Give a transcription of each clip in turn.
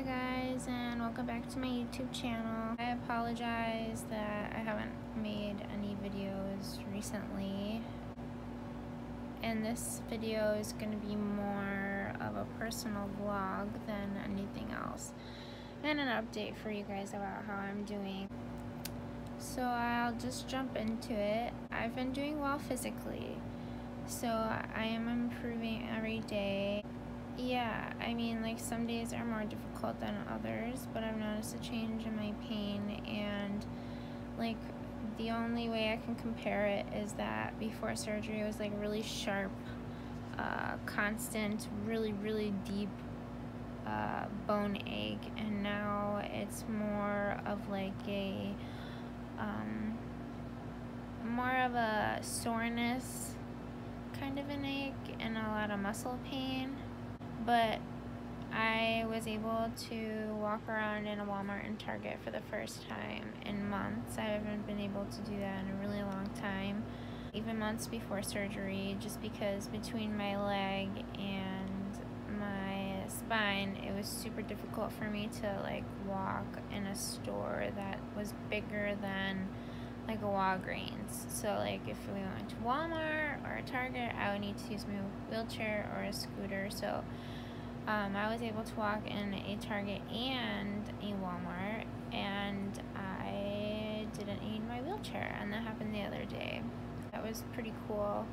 Hi guys and welcome back to my YouTube channel. I apologize that I haven't made any videos recently and this video is going to be more of a personal vlog than anything else and an update for you guys about how I'm doing. So I'll just jump into it. I've been doing well physically so I am improving every day yeah, I mean, like some days are more difficult than others, but I've noticed a change in my pain, and like the only way I can compare it is that before surgery it was like really sharp, uh, constant, really, really deep uh, bone ache, and now it's more of like a um, more of a soreness kind of an ache and a lot of muscle pain but I was able to walk around in a Walmart and Target for the first time in months. I haven't been able to do that in a really long time, even months before surgery, just because between my leg and my spine, it was super difficult for me to like walk in a store that was bigger than like a Walgreens. So like if we went to Walmart or a Target, I would need to use my wheelchair or a scooter. So um, I was able to walk in a Target and a Walmart, and I didn't need my wheelchair, and that happened the other day. That was pretty cool.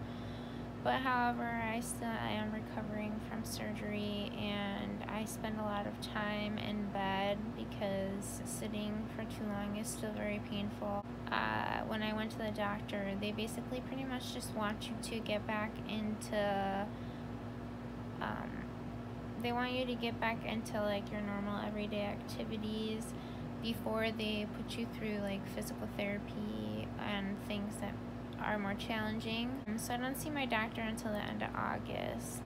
But however, I still I am recovering from surgery, and I spend a lot of time in bed because sitting for too long is still very painful. Uh, when I went to the doctor, they basically pretty much just want you to get back into um, they want you to get back into like your normal everyday activities before they put you through like physical therapy and things that are more challenging. Um, so I don't see my doctor until the end of August.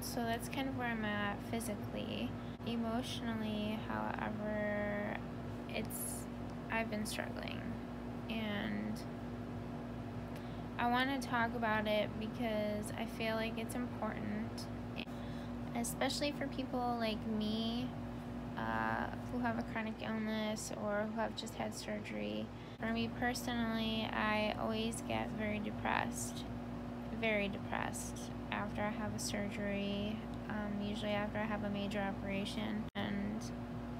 So that's kind of where I'm at physically. Emotionally, however, it's I've been struggling and I want to talk about it because I feel like it's important especially for people like me uh, who have a chronic illness or who have just had surgery. For me personally, I always get very depressed, very depressed after I have a surgery, um, usually after I have a major operation. And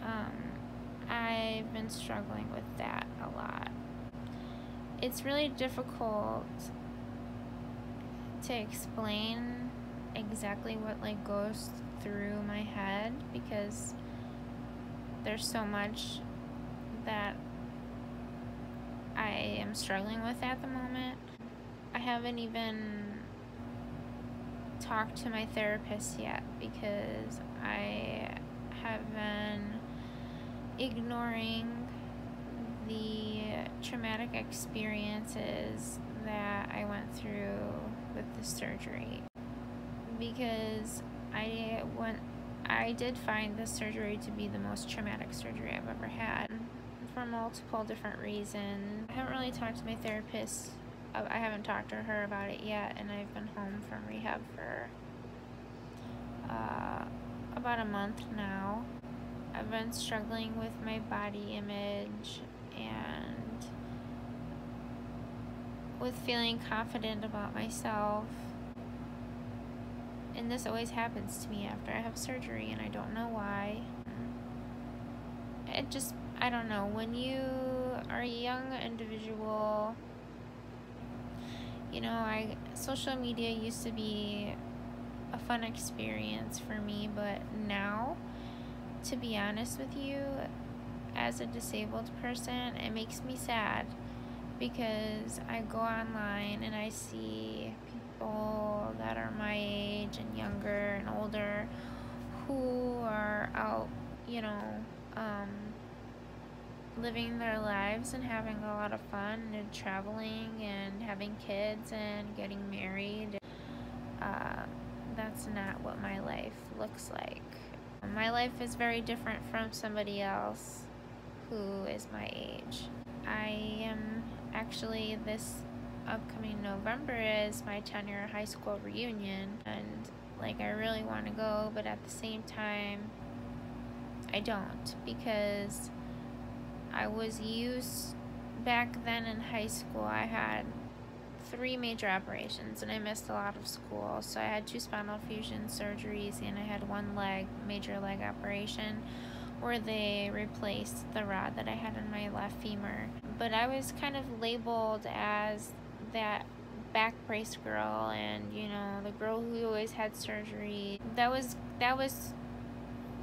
um, I've been struggling with that a lot. It's really difficult to explain exactly what like goes through my head because there's so much that I am struggling with at the moment. I haven't even talked to my therapist yet because I have been ignoring the traumatic experiences that I went through with the surgery because I went I did find this surgery to be the most traumatic surgery I've ever had for multiple different reasons. I haven't really talked to my therapist. I haven't talked to her about it yet, and I've been home from rehab for uh, about a month now. I've been struggling with my body image and with feeling confident about myself and this always happens to me after I have surgery and I don't know why. It just, I don't know, when you are a young individual, you know, I social media used to be a fun experience for me, but now, to be honest with you, as a disabled person, it makes me sad because I go online and I see people that are my age and younger and older who are out, you know, um, living their lives and having a lot of fun and traveling and having kids and getting married. Uh, that's not what my life looks like. My life is very different from somebody else who is my age. I am actually this upcoming November is my 10 year high school reunion and like I really want to go but at the same time I don't because I was used back then in high school. I had three major operations and I missed a lot of school. So I had two spinal fusion surgeries and I had one leg, major leg operation where they replaced the rod that I had in my left femur. But I was kind of labeled as that back brace girl and you know the girl who always had surgery that was that was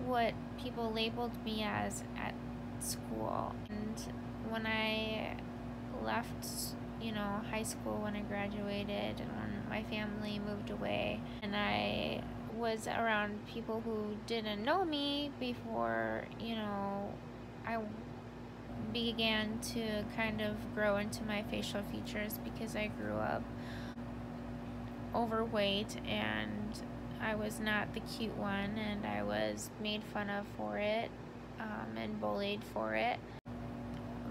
what people labeled me as at school and when I left you know, high school when I graduated and when my family moved away. And I was around people who didn't know me before, you know, I began to kind of grow into my facial features because I grew up overweight and I was not the cute one and I was made fun of for it um, and bullied for it.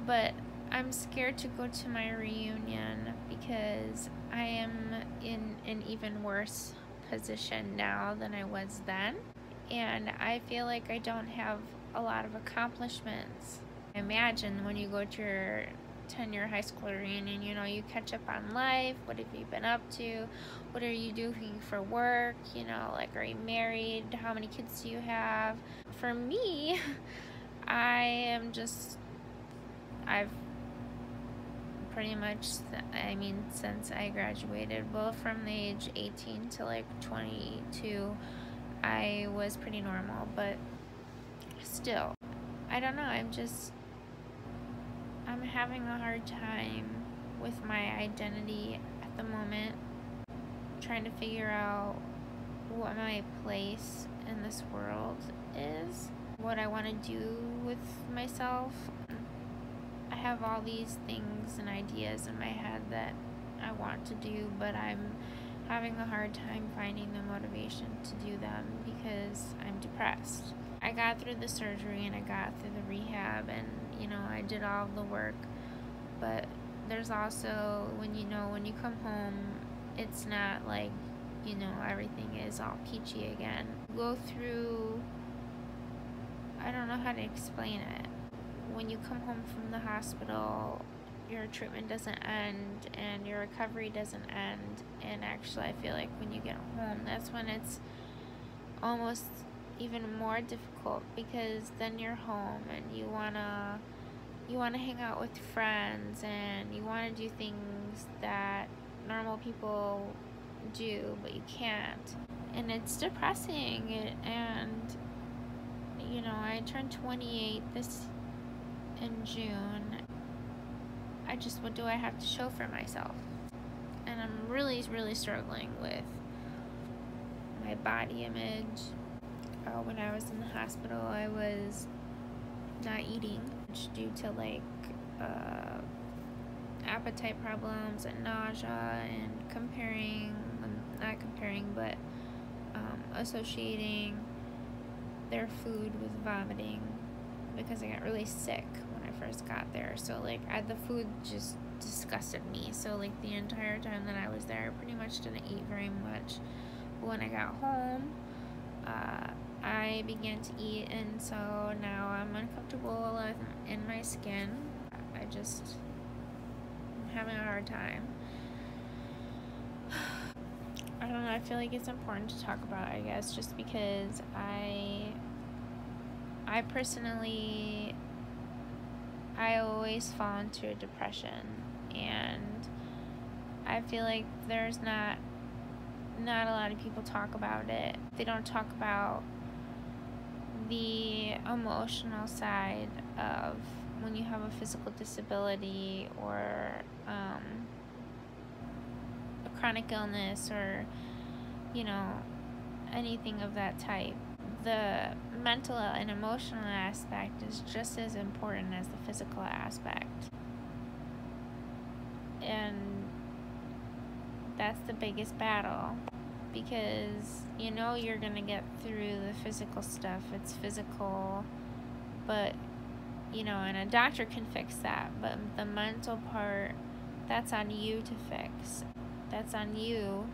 But I'm scared to go to my reunion because I am in an even worse position now than I was then. And I feel like I don't have a lot of accomplishments. Imagine when you go to your 10 year high school reunion, you know, you catch up on life. What have you been up to? What are you doing for work? You know, like, are you married? How many kids do you have? For me, I am just, I've pretty much, I mean, since I graduated, well, from the age 18 to like 22, I was pretty normal, but still, I don't know, I'm just, I'm having a hard time with my identity at the moment, trying to figure out what my place in this world is, what I want to do with myself I have all these things and ideas in my head that I want to do, but I'm having a hard time finding the motivation to do them because I'm depressed. I got through the surgery and I got through the rehab and you know, I did all the work, but there's also when you know when you come home, it's not like you know everything is all peachy again. Go through I don't know how to explain it when you come home from the hospital, your treatment doesn't end and your recovery doesn't end. And actually, I feel like when you get home, that's when it's almost even more difficult because then you're home and you wanna you want to hang out with friends and you want to do things that normal people do but you can't and it's depressing and you know i turned 28 this in June, I just, what do I have to show for myself? And I'm really, really struggling with my body image. Uh, when I was in the hospital, I was not eating due to like uh, appetite problems and nausea and comparing, um, not comparing, but um, associating their food with vomiting because I got really sick when I first got there. So like I, the food just disgusted me. So like the entire time that I was there, I pretty much didn't eat very much. But when I got home, I began to eat, and so now I'm uncomfortable in my skin. I just I'm having a hard time. I don't know. I feel like it's important to talk about. I guess just because I I personally I always fall into a depression and I feel like there's not not a lot of people talk about it. They don't talk about the emotional side of when you have a physical disability or um, a chronic illness or you know anything of that type the mental and emotional aspect is just as important as the physical aspect. And that's the biggest battle because you know you're going to get through the physical stuff. It's physical, but you know, and a doctor can fix that, but the mental part that's on you to fix. That's on you.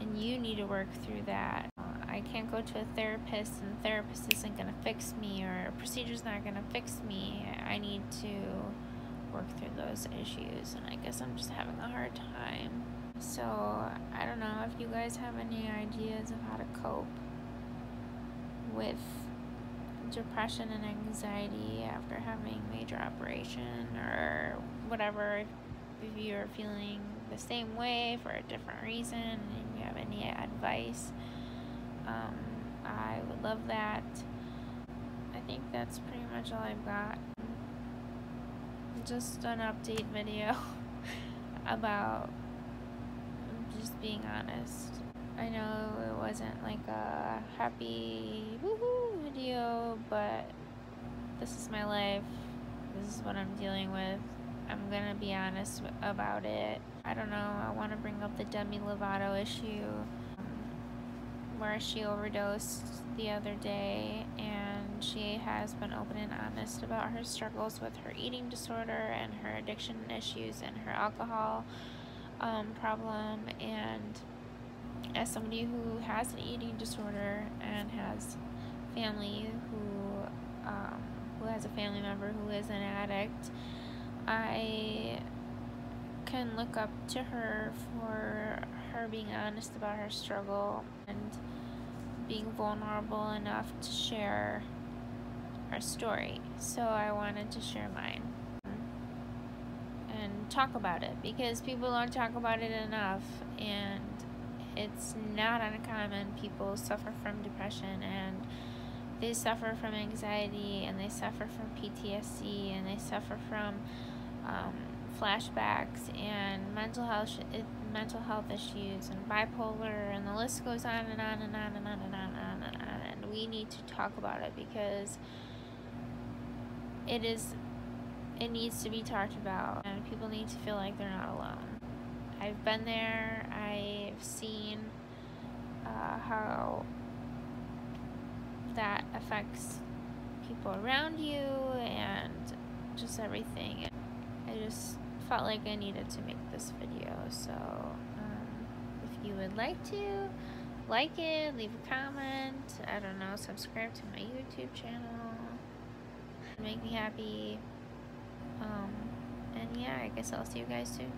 And you need to work through that. Uh, I can't go to a therapist and the therapist isn't going to fix me or a procedure's not going to fix me. I need to work through those issues and I guess I'm just having a hard time. So, I don't know if you guys have any ideas of how to cope with depression and anxiety after having major operation or whatever if you're feeling the same way for a different reason and you have any advice um, I would love that. I think that's pretty much all I've got. Just an update video about just being honest I know it wasn't like a happy woohoo video, but this is my life. This is what I'm dealing with. I'm gonna be honest about it. I don't know, I want to bring up the Demi Lovato issue um, where she overdosed the other day and she has been open and honest about her struggles with her eating disorder and her addiction issues and her alcohol um, problem and as somebody who has an eating disorder and has family who um, who has a family member who is an addict, I can look up to her for her being honest about her struggle and being vulnerable enough to share her story. So I wanted to share mine talk about it because people don't talk about it enough and it's not uncommon. People suffer from depression and they suffer from anxiety and they suffer from PTSD and they suffer from um, flashbacks and mental health mental health issues and bipolar and the list goes on and on and on and on and on and on and on and we need to talk about it because it is it needs to be talked about and people need to feel like they're not alone. I've been there. I've seen uh, how that affects people around you and just everything. I just felt like I needed to make this video. So um, if you would like to, like it, leave a comment, I don't know, subscribe to my YouTube channel. Make me happy. Um, and yeah, I guess I'll see you guys soon.